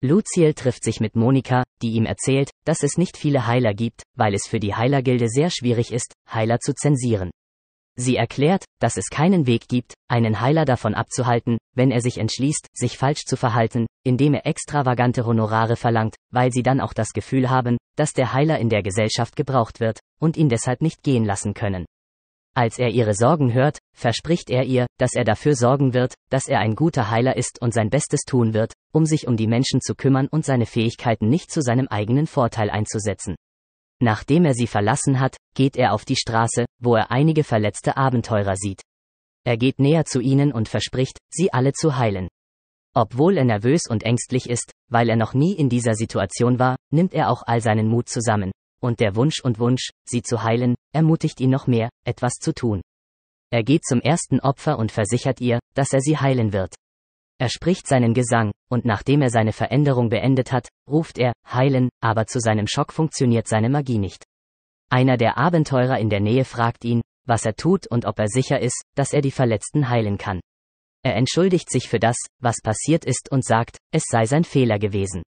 Luciel trifft sich mit Monika, die ihm erzählt, dass es nicht viele Heiler gibt, weil es für die Heilergilde sehr schwierig ist, Heiler zu zensieren. Sie erklärt, dass es keinen Weg gibt, einen Heiler davon abzuhalten, wenn er sich entschließt, sich falsch zu verhalten, indem er extravagante Honorare verlangt, weil sie dann auch das Gefühl haben, dass der Heiler in der Gesellschaft gebraucht wird, und ihn deshalb nicht gehen lassen können. Als er ihre Sorgen hört, verspricht er ihr, dass er dafür sorgen wird, dass er ein guter Heiler ist und sein Bestes tun wird, um sich um die Menschen zu kümmern und seine Fähigkeiten nicht zu seinem eigenen Vorteil einzusetzen. Nachdem er sie verlassen hat, geht er auf die Straße, wo er einige verletzte Abenteurer sieht. Er geht näher zu ihnen und verspricht, sie alle zu heilen. Obwohl er nervös und ängstlich ist, weil er noch nie in dieser Situation war, nimmt er auch all seinen Mut zusammen. Und der Wunsch und Wunsch, sie zu heilen, ermutigt ihn noch mehr, etwas zu tun. Er geht zum ersten Opfer und versichert ihr, dass er sie heilen wird. Er spricht seinen Gesang, und nachdem er seine Veränderung beendet hat, ruft er, heilen, aber zu seinem Schock funktioniert seine Magie nicht. Einer der Abenteurer in der Nähe fragt ihn, was er tut und ob er sicher ist, dass er die Verletzten heilen kann. Er entschuldigt sich für das, was passiert ist und sagt, es sei sein Fehler gewesen.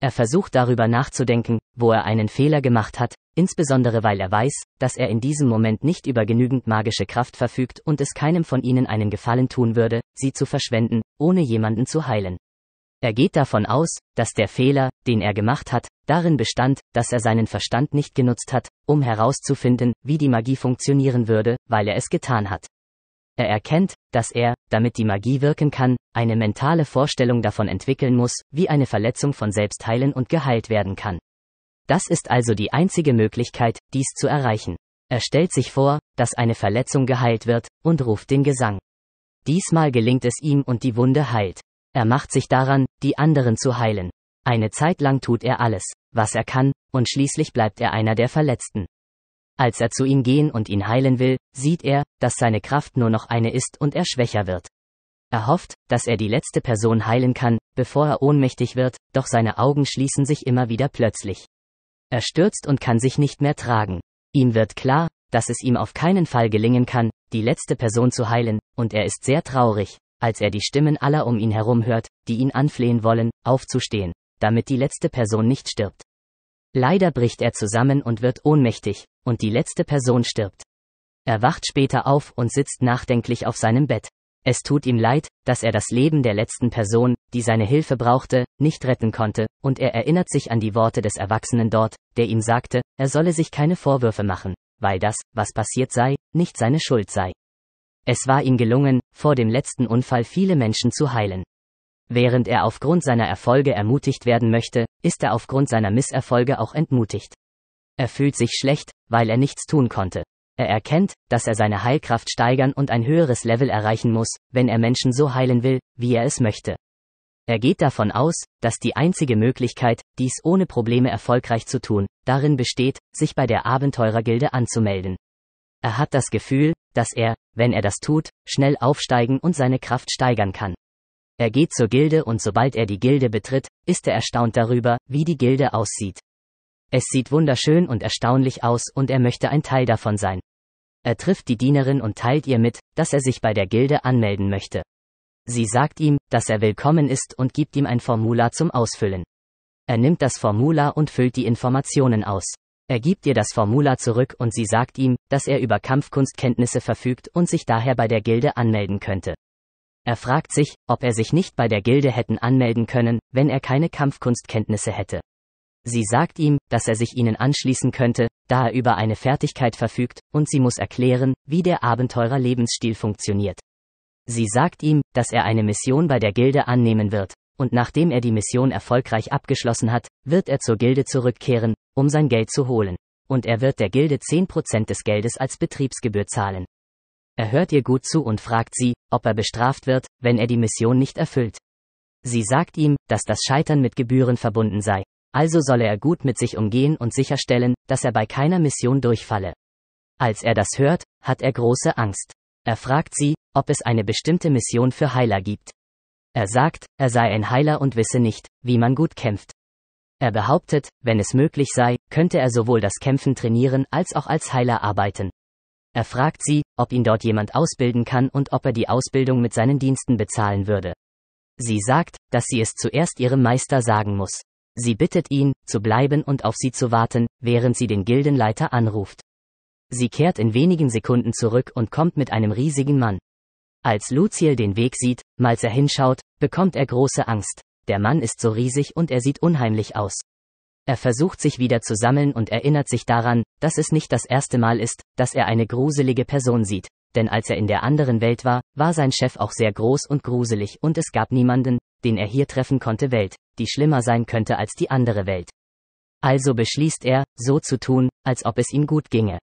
Er versucht darüber nachzudenken, wo er einen Fehler gemacht hat, insbesondere weil er weiß, dass er in diesem Moment nicht über genügend magische Kraft verfügt und es keinem von ihnen einen Gefallen tun würde, sie zu verschwenden, ohne jemanden zu heilen. Er geht davon aus, dass der Fehler, den er gemacht hat, darin bestand, dass er seinen Verstand nicht genutzt hat, um herauszufinden, wie die Magie funktionieren würde, weil er es getan hat. Er erkennt, dass er, damit die Magie wirken kann, eine mentale Vorstellung davon entwickeln muss, wie eine Verletzung von selbst heilen und geheilt werden kann. Das ist also die einzige Möglichkeit, dies zu erreichen. Er stellt sich vor, dass eine Verletzung geheilt wird, und ruft den Gesang. Diesmal gelingt es ihm und die Wunde heilt. Er macht sich daran, die anderen zu heilen. Eine Zeit lang tut er alles, was er kann, und schließlich bleibt er einer der Verletzten. Als er zu ihm gehen und ihn heilen will, sieht er, dass seine Kraft nur noch eine ist und er schwächer wird. Er hofft, dass er die letzte Person heilen kann, bevor er ohnmächtig wird, doch seine Augen schließen sich immer wieder plötzlich. Er stürzt und kann sich nicht mehr tragen. Ihm wird klar, dass es ihm auf keinen Fall gelingen kann, die letzte Person zu heilen, und er ist sehr traurig, als er die Stimmen aller um ihn herum hört, die ihn anflehen wollen, aufzustehen, damit die letzte Person nicht stirbt. Leider bricht er zusammen und wird ohnmächtig, und die letzte Person stirbt. Er wacht später auf und sitzt nachdenklich auf seinem Bett. Es tut ihm leid, dass er das Leben der letzten Person, die seine Hilfe brauchte, nicht retten konnte, und er erinnert sich an die Worte des Erwachsenen dort, der ihm sagte, er solle sich keine Vorwürfe machen, weil das, was passiert sei, nicht seine Schuld sei. Es war ihm gelungen, vor dem letzten Unfall viele Menschen zu heilen. Während er aufgrund seiner Erfolge ermutigt werden möchte, ist er aufgrund seiner Misserfolge auch entmutigt. Er fühlt sich schlecht, weil er nichts tun konnte. Er erkennt, dass er seine Heilkraft steigern und ein höheres Level erreichen muss, wenn er Menschen so heilen will, wie er es möchte. Er geht davon aus, dass die einzige Möglichkeit, dies ohne Probleme erfolgreich zu tun, darin besteht, sich bei der Abenteurergilde anzumelden. Er hat das Gefühl, dass er, wenn er das tut, schnell aufsteigen und seine Kraft steigern kann. Er geht zur Gilde und sobald er die Gilde betritt, ist er erstaunt darüber, wie die Gilde aussieht. Es sieht wunderschön und erstaunlich aus und er möchte ein Teil davon sein. Er trifft die Dienerin und teilt ihr mit, dass er sich bei der Gilde anmelden möchte. Sie sagt ihm, dass er willkommen ist und gibt ihm ein Formular zum Ausfüllen. Er nimmt das Formular und füllt die Informationen aus. Er gibt ihr das Formular zurück und sie sagt ihm, dass er über Kampfkunstkenntnisse verfügt und sich daher bei der Gilde anmelden könnte. Er fragt sich, ob er sich nicht bei der Gilde hätten anmelden können, wenn er keine Kampfkunstkenntnisse hätte. Sie sagt ihm, dass er sich ihnen anschließen könnte, da er über eine Fertigkeit verfügt, und sie muss erklären, wie der Abenteurer Lebensstil funktioniert. Sie sagt ihm, dass er eine Mission bei der Gilde annehmen wird, und nachdem er die Mission erfolgreich abgeschlossen hat, wird er zur Gilde zurückkehren, um sein Geld zu holen. Und er wird der Gilde 10% des Geldes als Betriebsgebühr zahlen. Er hört ihr gut zu und fragt sie, ob er bestraft wird, wenn er die Mission nicht erfüllt. Sie sagt ihm, dass das Scheitern mit Gebühren verbunden sei, also solle er gut mit sich umgehen und sicherstellen, dass er bei keiner Mission durchfalle. Als er das hört, hat er große Angst. Er fragt sie, ob es eine bestimmte Mission für Heiler gibt. Er sagt, er sei ein Heiler und wisse nicht, wie man gut kämpft. Er behauptet, wenn es möglich sei, könnte er sowohl das Kämpfen trainieren als auch als Heiler arbeiten. Er fragt sie, ob ihn dort jemand ausbilden kann und ob er die Ausbildung mit seinen Diensten bezahlen würde. Sie sagt, dass sie es zuerst ihrem Meister sagen muss. Sie bittet ihn, zu bleiben und auf sie zu warten, während sie den Gildenleiter anruft. Sie kehrt in wenigen Sekunden zurück und kommt mit einem riesigen Mann. Als Luciel den Weg sieht, als er hinschaut, bekommt er große Angst. Der Mann ist so riesig und er sieht unheimlich aus. Er versucht sich wieder zu sammeln und erinnert sich daran, dass es nicht das erste Mal ist, dass er eine gruselige Person sieht. Denn als er in der anderen Welt war, war sein Chef auch sehr groß und gruselig und es gab niemanden, den er hier treffen konnte Welt, die schlimmer sein könnte als die andere Welt. Also beschließt er, so zu tun, als ob es ihm gut ginge.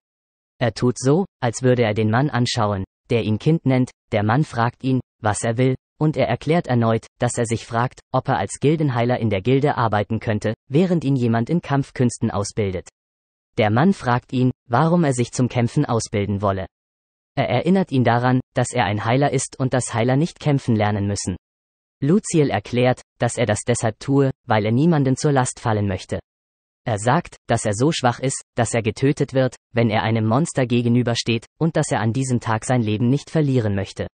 Er tut so, als würde er den Mann anschauen, der ihn Kind nennt, der Mann fragt ihn, was er will, und er erklärt erneut, dass er sich fragt, ob er als Gildenheiler in der Gilde arbeiten könnte, während ihn jemand in Kampfkünsten ausbildet. Der Mann fragt ihn, warum er sich zum Kämpfen ausbilden wolle. Er erinnert ihn daran, dass er ein Heiler ist und dass Heiler nicht kämpfen lernen müssen. Luciel erklärt, dass er das deshalb tue, weil er niemanden zur Last fallen möchte. Er sagt, dass er so schwach ist, dass er getötet wird, wenn er einem Monster gegenübersteht, und dass er an diesem Tag sein Leben nicht verlieren möchte.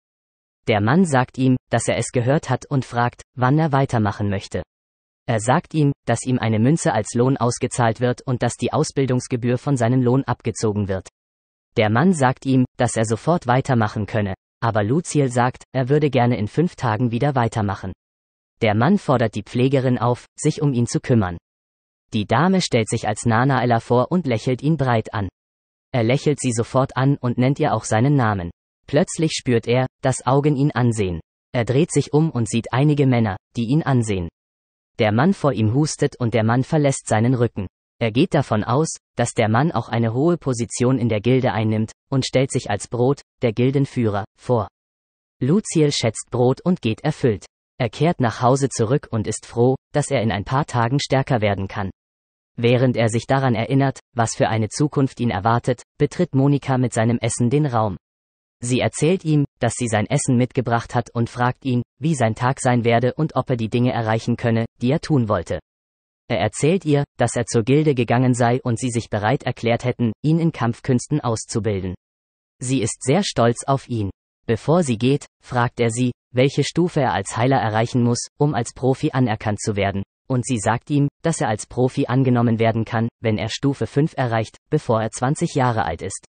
Der Mann sagt ihm, dass er es gehört hat und fragt, wann er weitermachen möchte. Er sagt ihm, dass ihm eine Münze als Lohn ausgezahlt wird und dass die Ausbildungsgebühr von seinem Lohn abgezogen wird. Der Mann sagt ihm, dass er sofort weitermachen könne, aber Luciel sagt, er würde gerne in fünf Tagen wieder weitermachen. Der Mann fordert die Pflegerin auf, sich um ihn zu kümmern. Die Dame stellt sich als Nanaela vor und lächelt ihn breit an. Er lächelt sie sofort an und nennt ihr auch seinen Namen. Plötzlich spürt er, dass Augen ihn ansehen. Er dreht sich um und sieht einige Männer, die ihn ansehen. Der Mann vor ihm hustet und der Mann verlässt seinen Rücken. Er geht davon aus, dass der Mann auch eine hohe Position in der Gilde einnimmt, und stellt sich als Brot, der Gildenführer, vor. Luciel schätzt Brot und geht erfüllt. Er kehrt nach Hause zurück und ist froh, dass er in ein paar Tagen stärker werden kann. Während er sich daran erinnert, was für eine Zukunft ihn erwartet, betritt Monika mit seinem Essen den Raum. Sie erzählt ihm, dass sie sein Essen mitgebracht hat und fragt ihn, wie sein Tag sein werde und ob er die Dinge erreichen könne, die er tun wollte. Er erzählt ihr, dass er zur Gilde gegangen sei und sie sich bereit erklärt hätten, ihn in Kampfkünsten auszubilden. Sie ist sehr stolz auf ihn. Bevor sie geht, fragt er sie, welche Stufe er als Heiler erreichen muss, um als Profi anerkannt zu werden, und sie sagt ihm, dass er als Profi angenommen werden kann, wenn er Stufe 5 erreicht, bevor er 20 Jahre alt ist.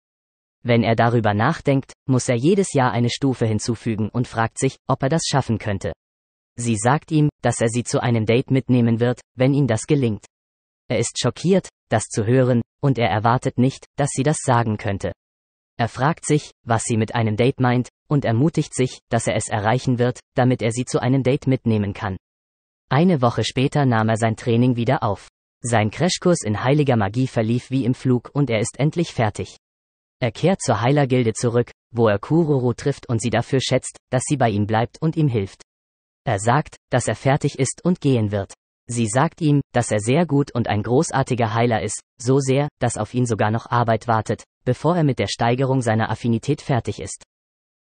Wenn er darüber nachdenkt, muss er jedes Jahr eine Stufe hinzufügen und fragt sich, ob er das schaffen könnte. Sie sagt ihm, dass er sie zu einem Date mitnehmen wird, wenn ihm das gelingt. Er ist schockiert, das zu hören, und er erwartet nicht, dass sie das sagen könnte. Er fragt sich, was sie mit einem Date meint, und ermutigt sich, dass er es erreichen wird, damit er sie zu einem Date mitnehmen kann. Eine Woche später nahm er sein Training wieder auf. Sein Crashkurs in heiliger Magie verlief wie im Flug und er ist endlich fertig. Er kehrt zur Heilergilde zurück, wo er Kururu trifft und sie dafür schätzt, dass sie bei ihm bleibt und ihm hilft. Er sagt, dass er fertig ist und gehen wird. Sie sagt ihm, dass er sehr gut und ein großartiger Heiler ist, so sehr, dass auf ihn sogar noch Arbeit wartet, bevor er mit der Steigerung seiner Affinität fertig ist.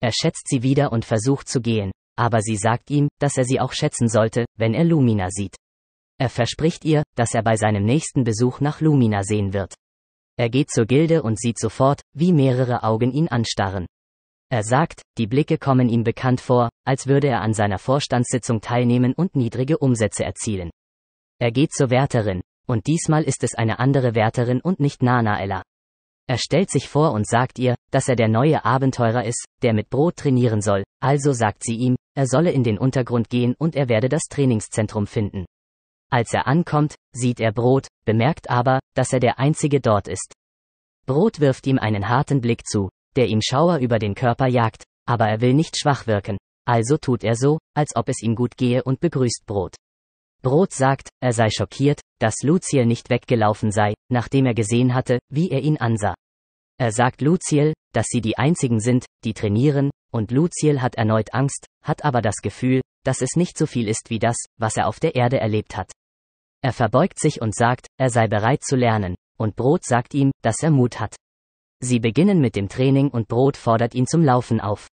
Er schätzt sie wieder und versucht zu gehen, aber sie sagt ihm, dass er sie auch schätzen sollte, wenn er Lumina sieht. Er verspricht ihr, dass er bei seinem nächsten Besuch nach Lumina sehen wird. Er geht zur Gilde und sieht sofort, wie mehrere Augen ihn anstarren. Er sagt, die Blicke kommen ihm bekannt vor, als würde er an seiner Vorstandssitzung teilnehmen und niedrige Umsätze erzielen. Er geht zur Wärterin, und diesmal ist es eine andere Wärterin und nicht Nanaella. Er stellt sich vor und sagt ihr, dass er der neue Abenteurer ist, der mit Brot trainieren soll, also sagt sie ihm, er solle in den Untergrund gehen und er werde das Trainingszentrum finden. Als er ankommt, sieht er Brot, bemerkt aber, dass er der Einzige dort ist. Brot wirft ihm einen harten Blick zu, der ihm Schauer über den Körper jagt, aber er will nicht schwach wirken, also tut er so, als ob es ihm gut gehe und begrüßt Brot. Brot sagt, er sei schockiert, dass Luciel nicht weggelaufen sei, nachdem er gesehen hatte, wie er ihn ansah. Er sagt Luciel, dass sie die einzigen sind, die trainieren, und Luciel hat erneut Angst, hat aber das Gefühl, dass es nicht so viel ist wie das, was er auf der Erde erlebt hat. Er verbeugt sich und sagt, er sei bereit zu lernen, und Brot sagt ihm, dass er Mut hat. Sie beginnen mit dem Training und Brot fordert ihn zum Laufen auf.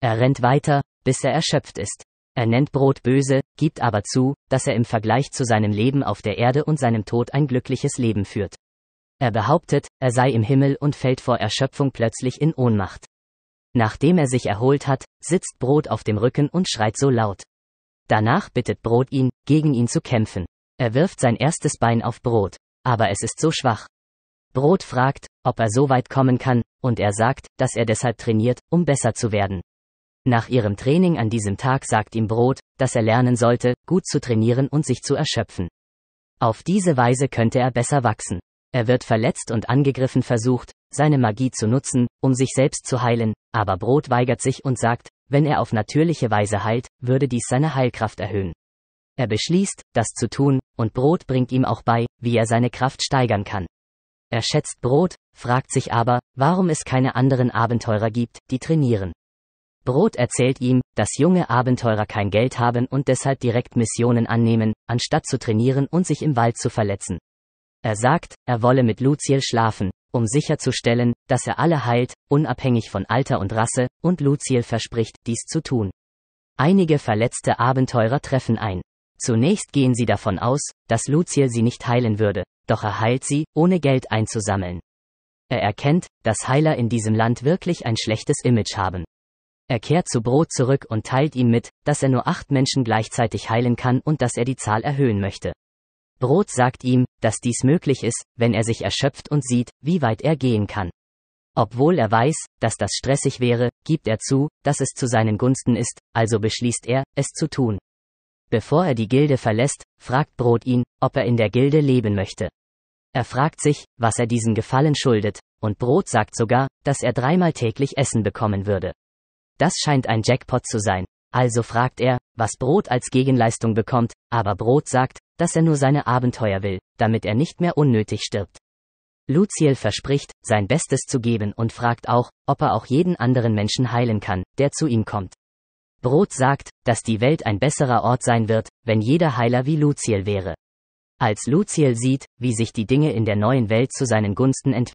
Er rennt weiter, bis er erschöpft ist. Er nennt Brot böse, gibt aber zu, dass er im Vergleich zu seinem Leben auf der Erde und seinem Tod ein glückliches Leben führt. Er behauptet, er sei im Himmel und fällt vor Erschöpfung plötzlich in Ohnmacht. Nachdem er sich erholt hat, sitzt Brot auf dem Rücken und schreit so laut. Danach bittet Brot ihn, gegen ihn zu kämpfen. Er wirft sein erstes Bein auf Brot. Aber es ist so schwach. Brot fragt, ob er so weit kommen kann, und er sagt, dass er deshalb trainiert, um besser zu werden. Nach ihrem Training an diesem Tag sagt ihm Brot, dass er lernen sollte, gut zu trainieren und sich zu erschöpfen. Auf diese Weise könnte er besser wachsen. Er wird verletzt und angegriffen versucht, seine Magie zu nutzen, um sich selbst zu heilen, aber Brot weigert sich und sagt, wenn er auf natürliche Weise heilt, würde dies seine Heilkraft erhöhen. Er beschließt, das zu tun, und Brot bringt ihm auch bei, wie er seine Kraft steigern kann. Er schätzt Brot, fragt sich aber, warum es keine anderen Abenteurer gibt, die trainieren. Brot erzählt ihm, dass junge Abenteurer kein Geld haben und deshalb direkt Missionen annehmen, anstatt zu trainieren und sich im Wald zu verletzen. Er sagt, er wolle mit Luciel schlafen, um sicherzustellen, dass er alle heilt, unabhängig von Alter und Rasse, und Luciel verspricht, dies zu tun. Einige verletzte Abenteurer treffen ein. Zunächst gehen sie davon aus, dass Luciel sie nicht heilen würde, doch er heilt sie, ohne Geld einzusammeln. Er erkennt, dass Heiler in diesem Land wirklich ein schlechtes Image haben. Er kehrt zu Brot zurück und teilt ihm mit, dass er nur acht Menschen gleichzeitig heilen kann und dass er die Zahl erhöhen möchte. Brot sagt ihm, dass dies möglich ist, wenn er sich erschöpft und sieht, wie weit er gehen kann. Obwohl er weiß, dass das stressig wäre, gibt er zu, dass es zu seinen Gunsten ist, also beschließt er, es zu tun. Bevor er die Gilde verlässt, fragt Brot ihn, ob er in der Gilde leben möchte. Er fragt sich, was er diesen Gefallen schuldet, und Brot sagt sogar, dass er dreimal täglich Essen bekommen würde. Das scheint ein Jackpot zu sein. Also fragt er, was Brot als Gegenleistung bekommt, aber Brot sagt, dass er nur seine Abenteuer will, damit er nicht mehr unnötig stirbt. Luciel verspricht, sein Bestes zu geben und fragt auch, ob er auch jeden anderen Menschen heilen kann, der zu ihm kommt. Brot sagt, dass die Welt ein besserer Ort sein wird, wenn jeder Heiler wie Luciel wäre. Als Luciel sieht, wie sich die Dinge in der neuen Welt zu seinen Gunsten entwickeln,